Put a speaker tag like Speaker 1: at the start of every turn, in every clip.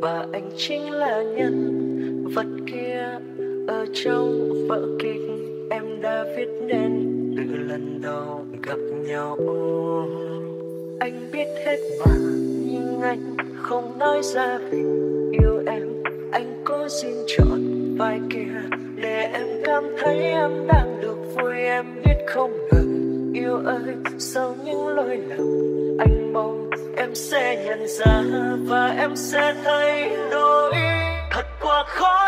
Speaker 1: và anh chính là nhân vật kia. Ở trong vở kịch, em đã viết nên từ lần đầu gặp nhau. Anh biết hết mà, nhưng anh không nói ra vì yêu em. Anh có xin chọn vai kia để em cảm thấy em đang được vui. Em biết không ngờ yêu ơi, sau những lỗi lầm anh mong em sẽ nhận ra và em sẽ thay đổi. Thật quá khó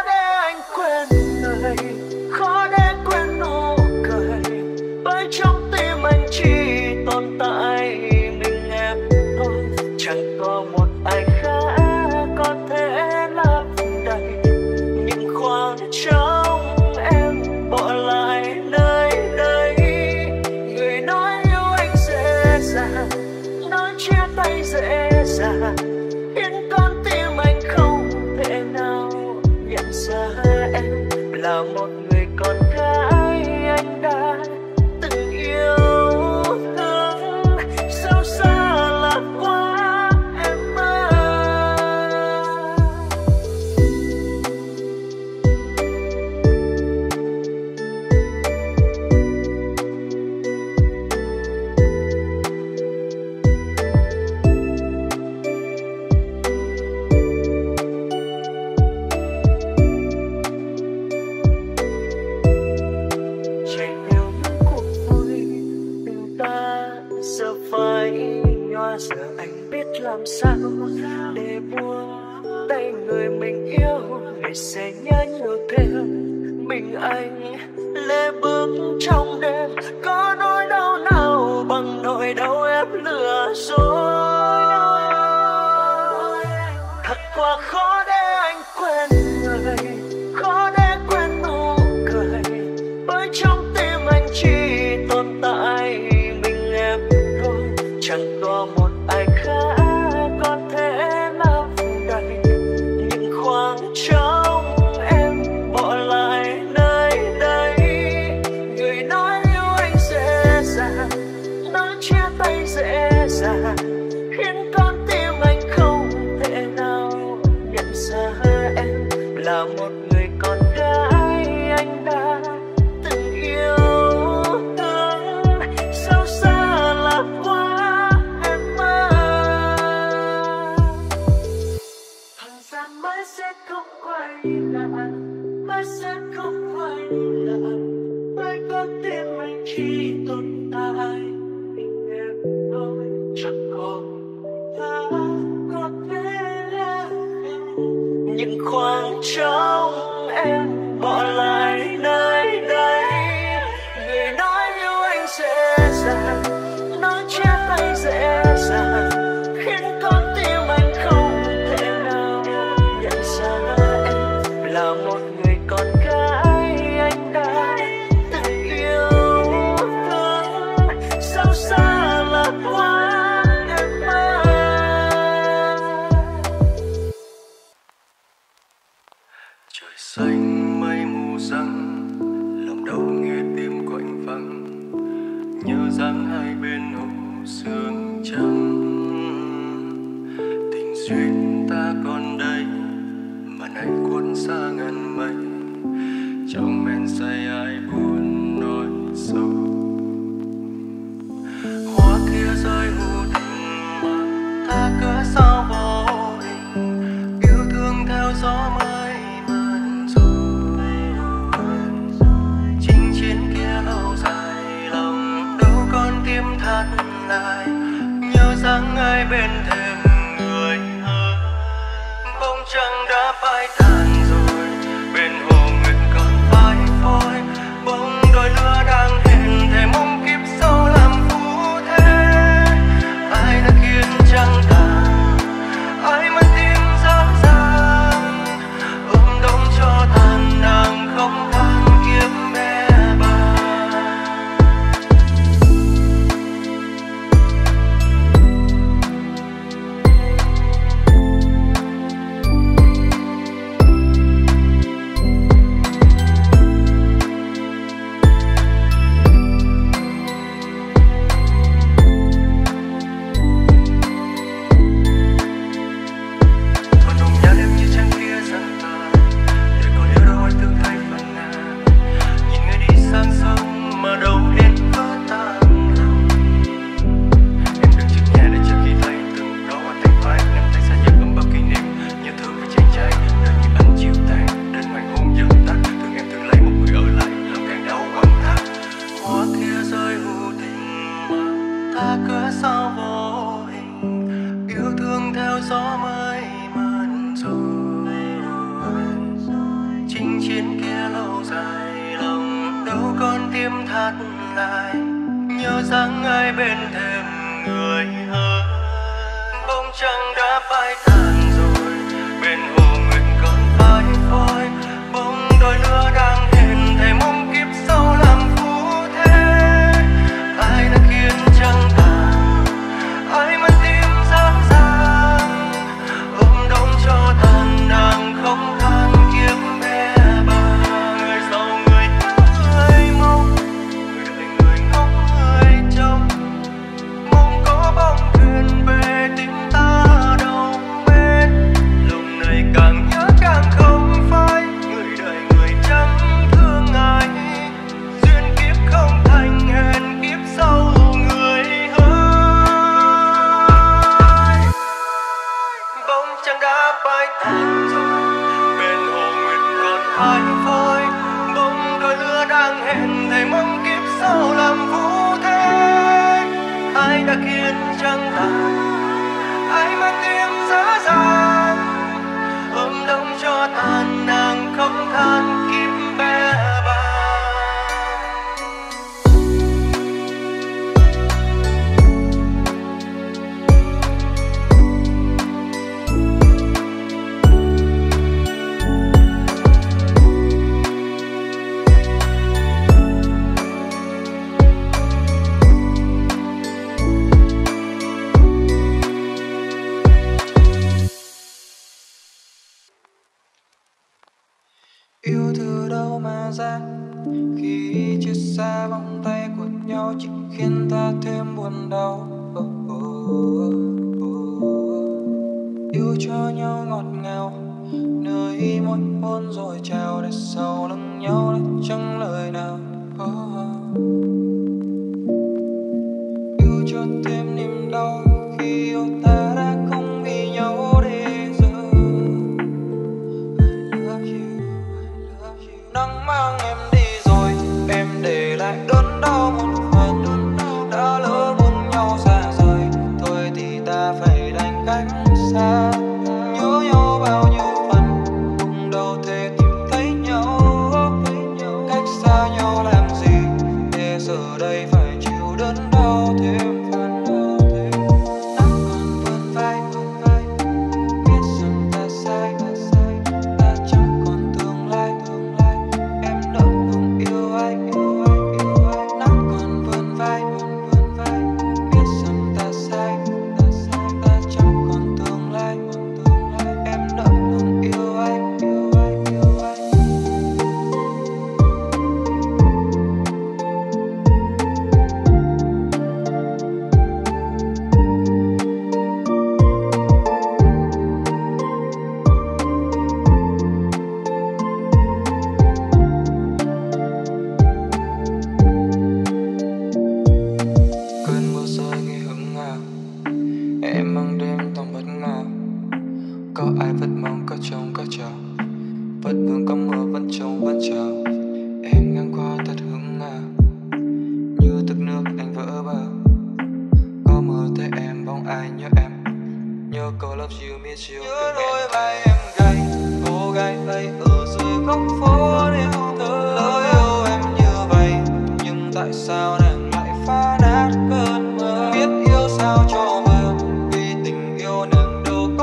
Speaker 1: đi lại mai sẽ không phải là lại mai con tim anh
Speaker 2: chỉ chẳng ai bên thêm người hơn bông trăng cửa sau vô hình. Yêu thương theo gió mới mặn rồi chinh chiến kia lâu dài lòng đâu con tim thắt lại. Nhớ rằng ai bên thêm người hơn bông trăng đã phai
Speaker 3: giờ đây phải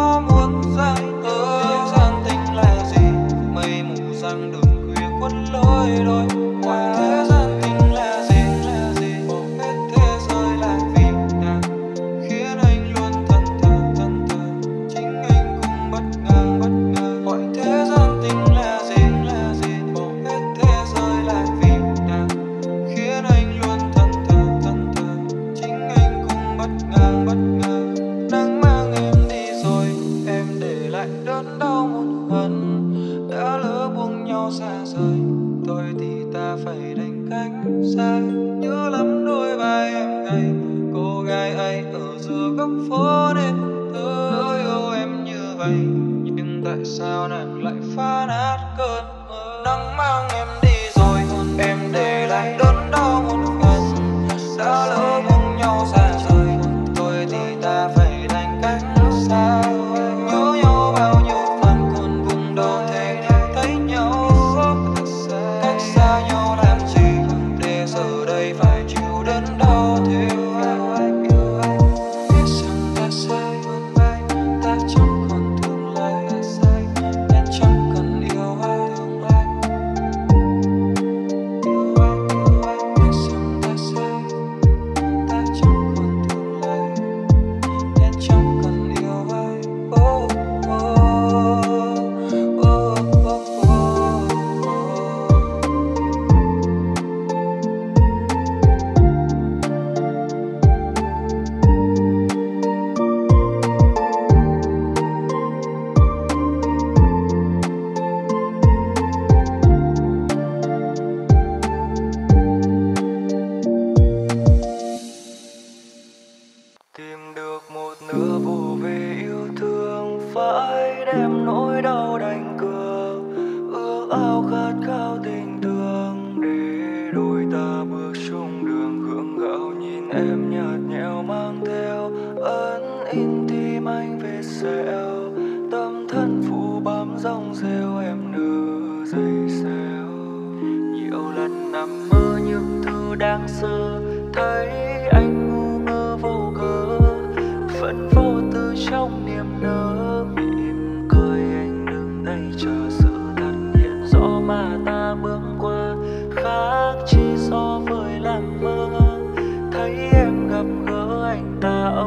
Speaker 3: nàng đâu có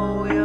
Speaker 3: anh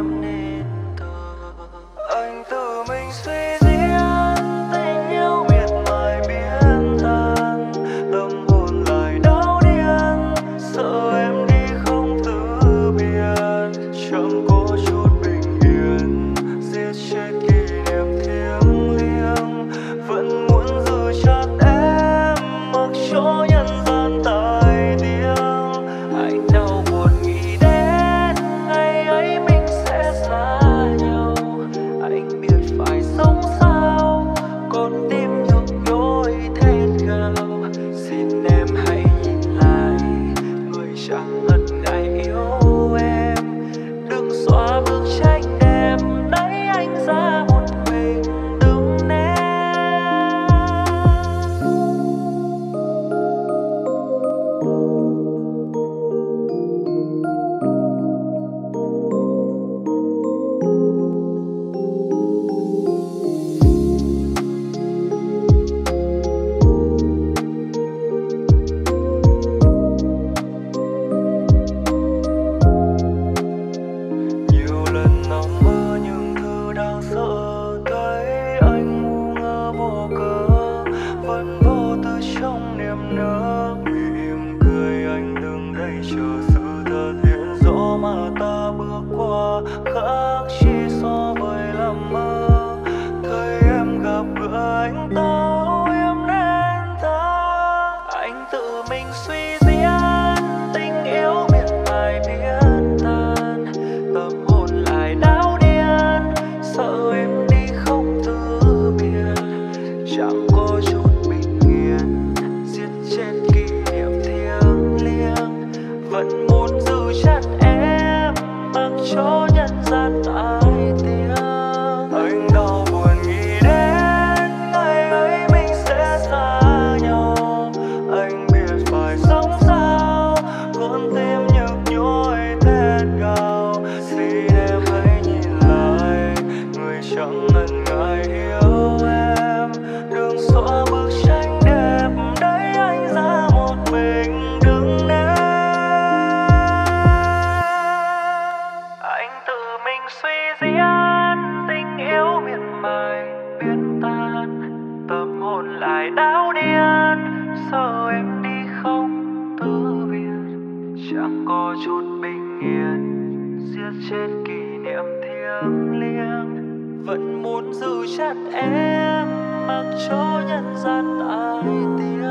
Speaker 2: chút bình yên, giết chết kỷ niệm thiêng liêng. Vẫn muốn giữ chặt em, mặc cho nhân gian ai tiếng.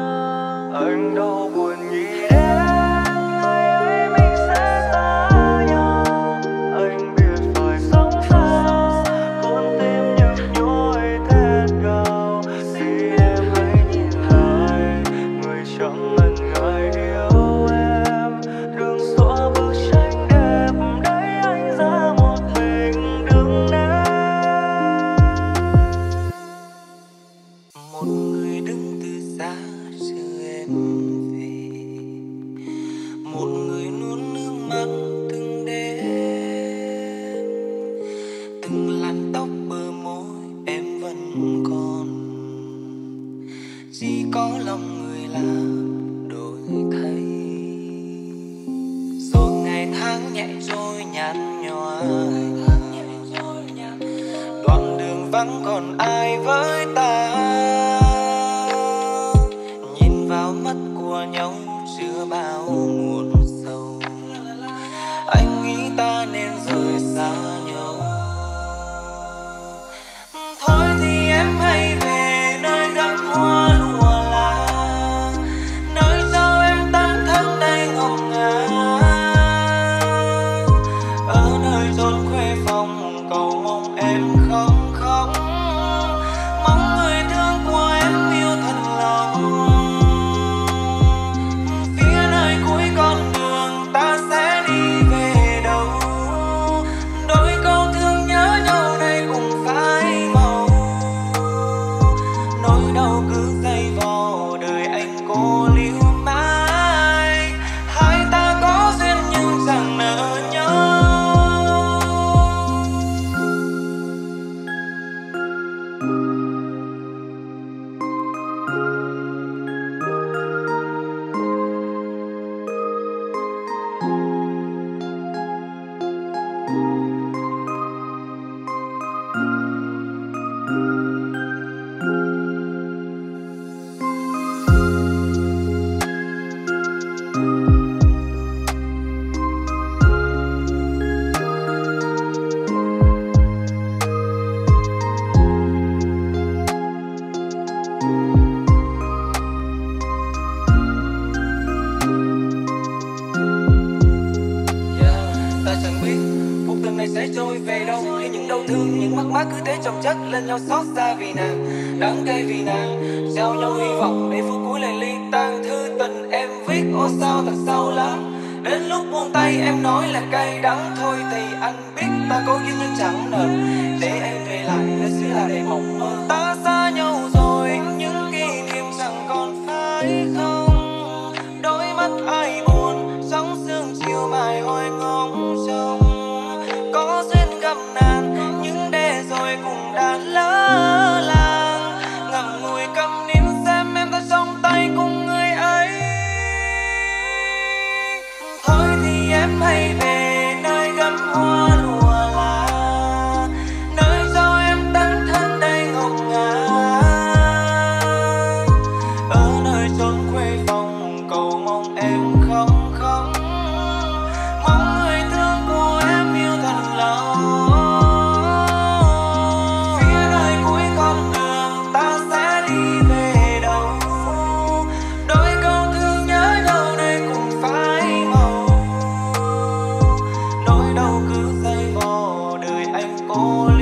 Speaker 2: Anh đau buồn
Speaker 4: thể trôi về đâu? Khi những đau thương, những mắt mát cứ thế chồng chất lên nhau xót xa vì nàng. Đắng cay vì nàng trao nhau hy vọng để phút cuối lại ly tan thư tình em viết. Ô, sao thật sâu lắm. Đến lúc buông tay em nói là cay đắng thôi, thì anh biết ta cố duyên nhưng chẳng nợ để em về lại nơi xứ là để mộng mơ ta.
Speaker 2: Oh.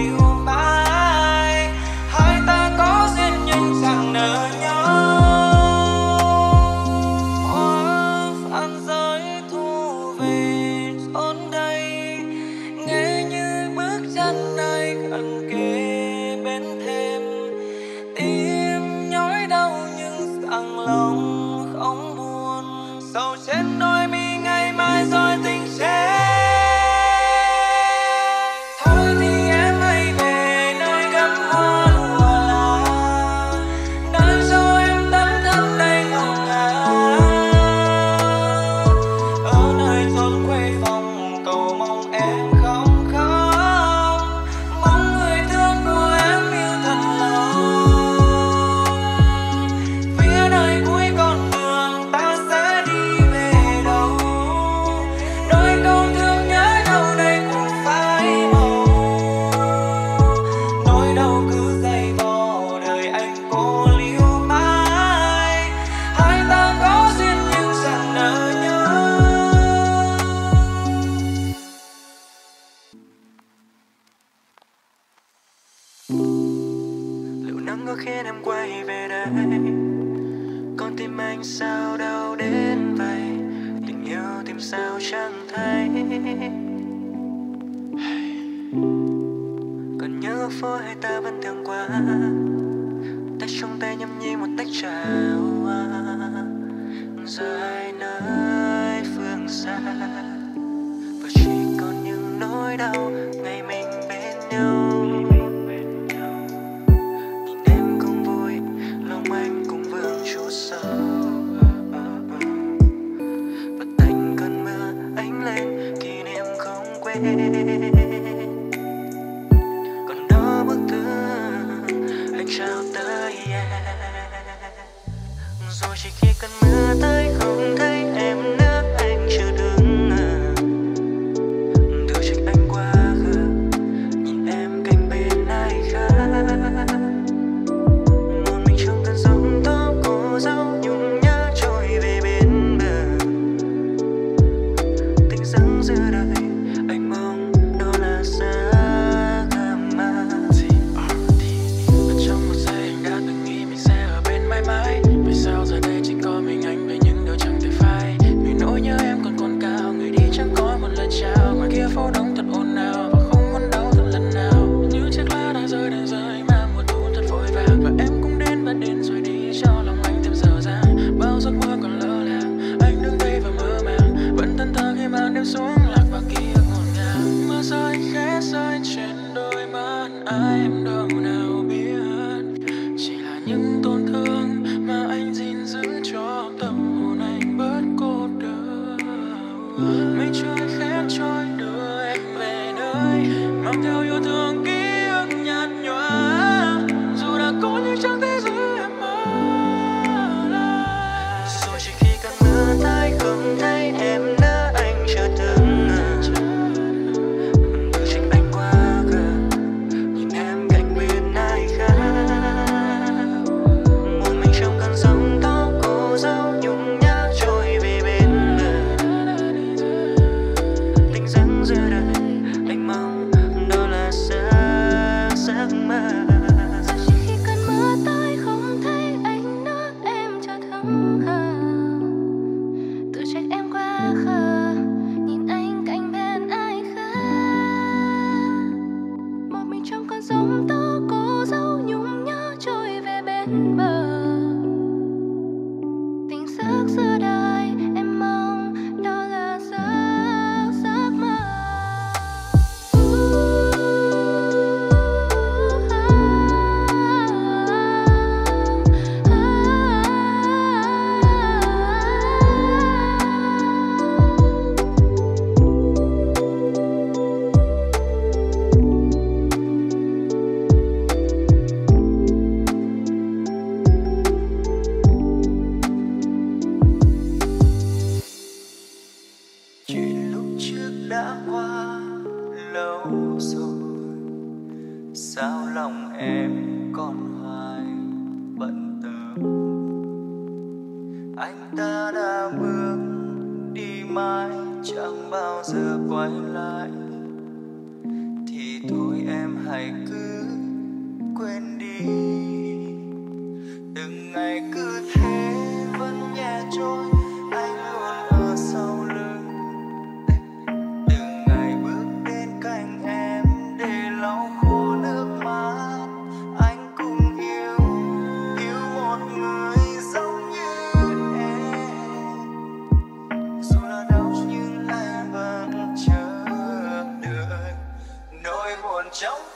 Speaker 2: anh sao đâu đến vậy? Tình yêu tìm sao chẳng thấy. Còn nhớ phố hay ta vẫn thường qua tay trong tay nhâm nhi một tách trà giờ hai nơi phương xa. Và chỉ còn những nỗi đau
Speaker 1: chão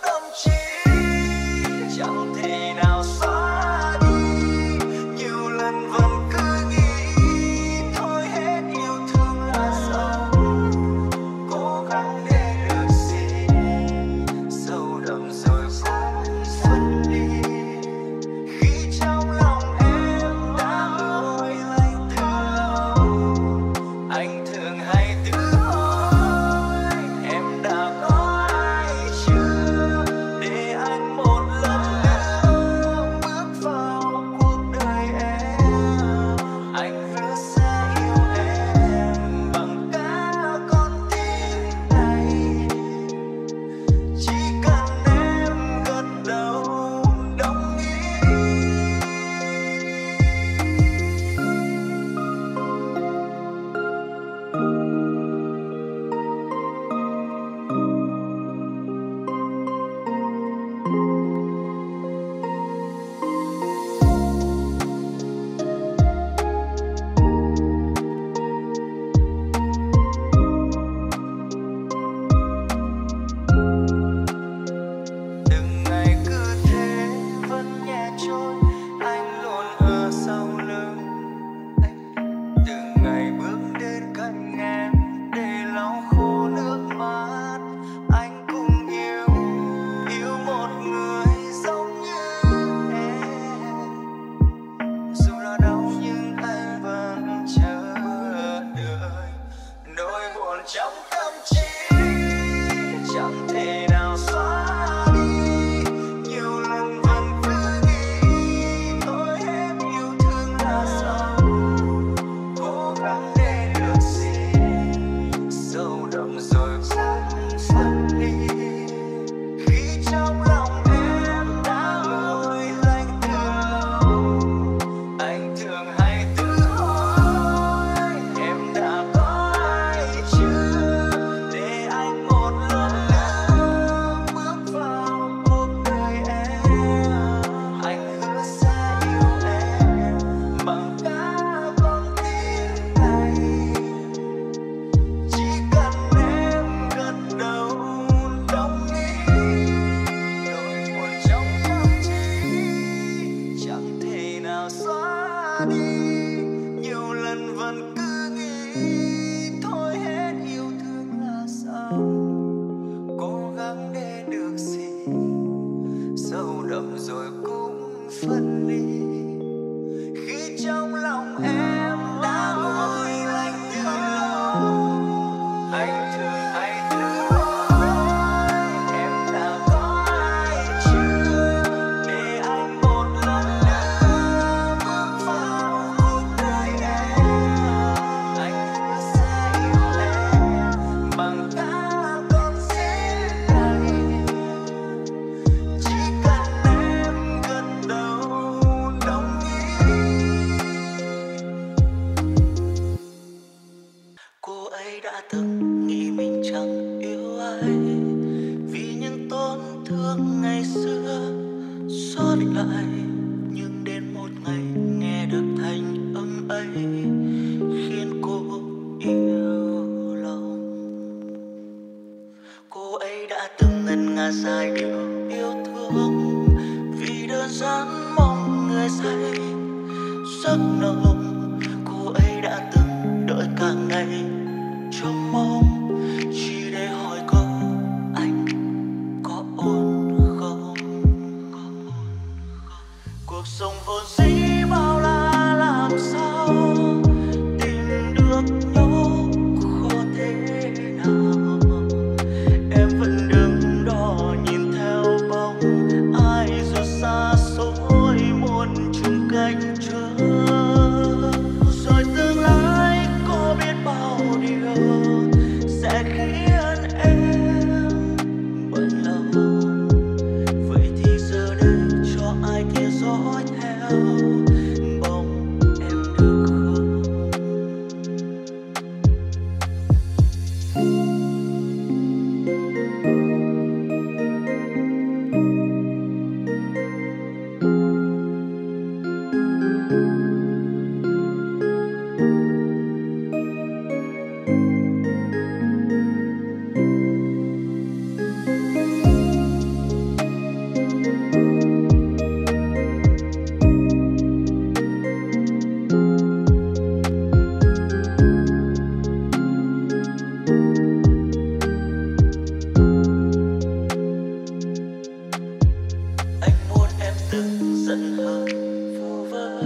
Speaker 1: bạn cứ nghĩ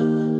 Speaker 1: love.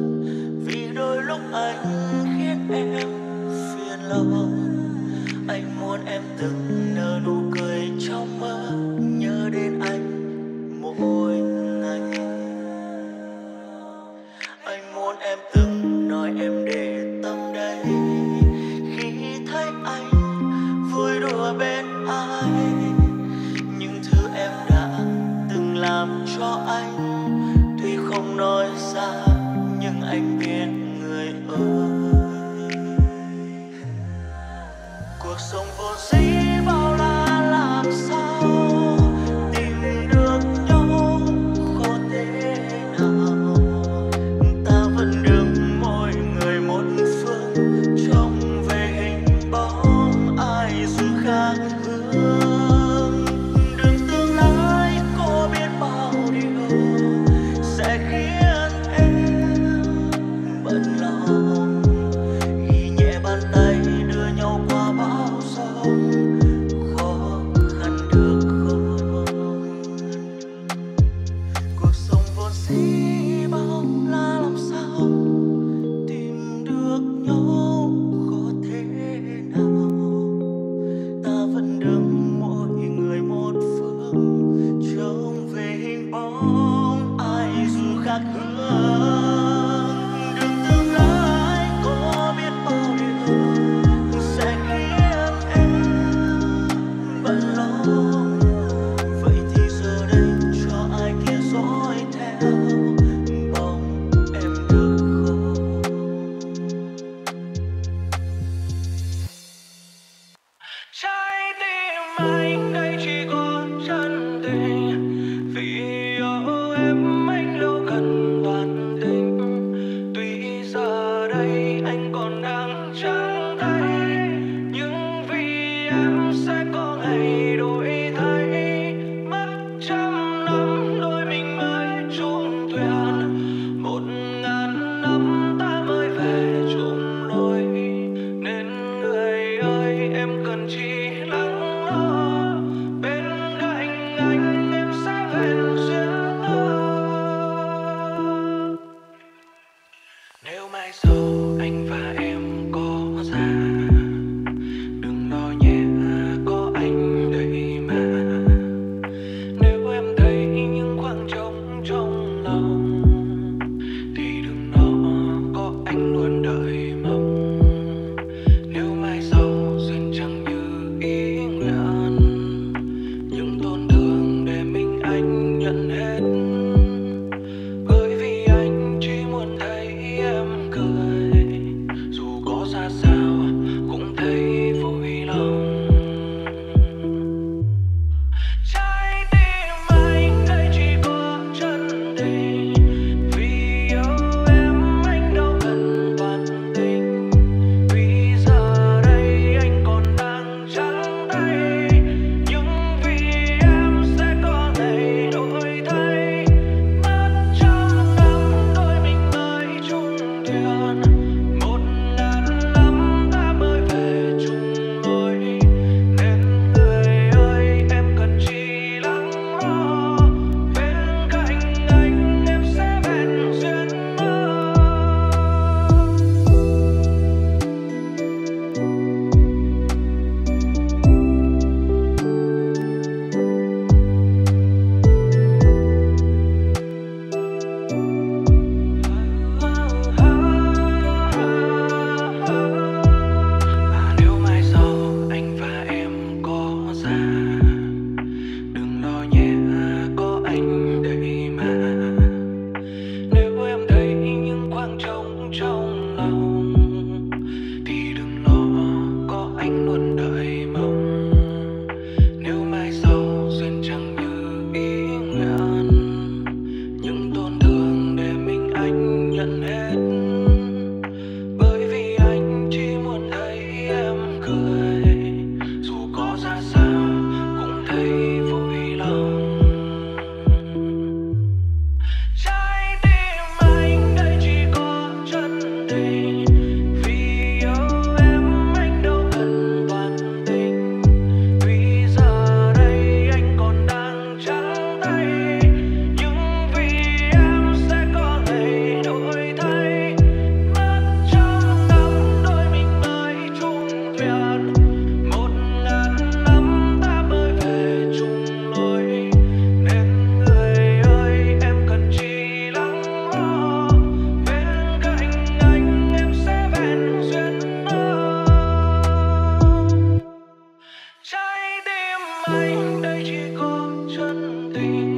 Speaker 1: đây chỉ có
Speaker 2: chân tình.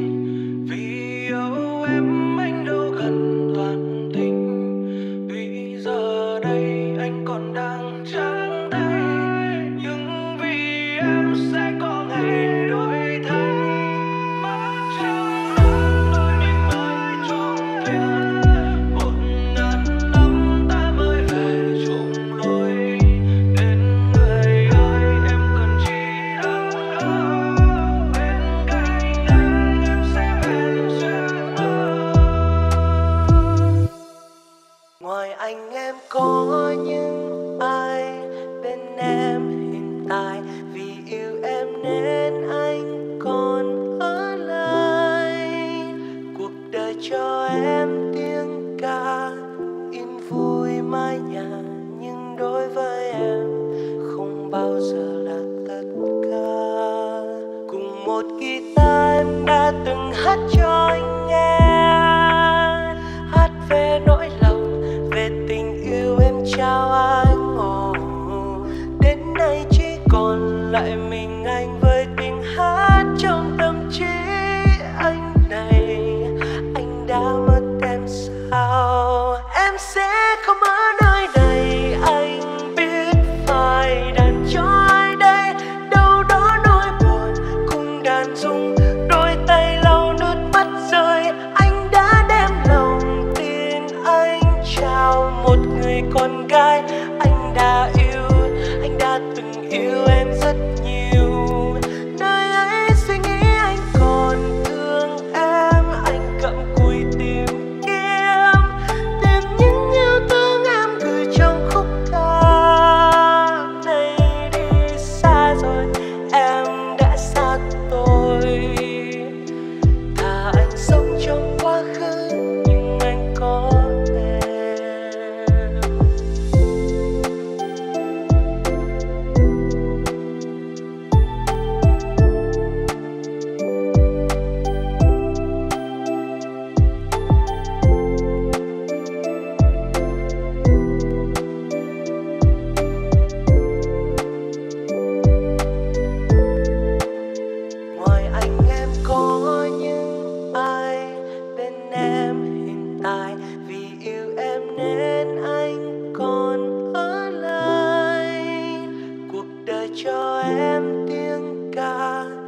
Speaker 1: Cho em tiếng ca.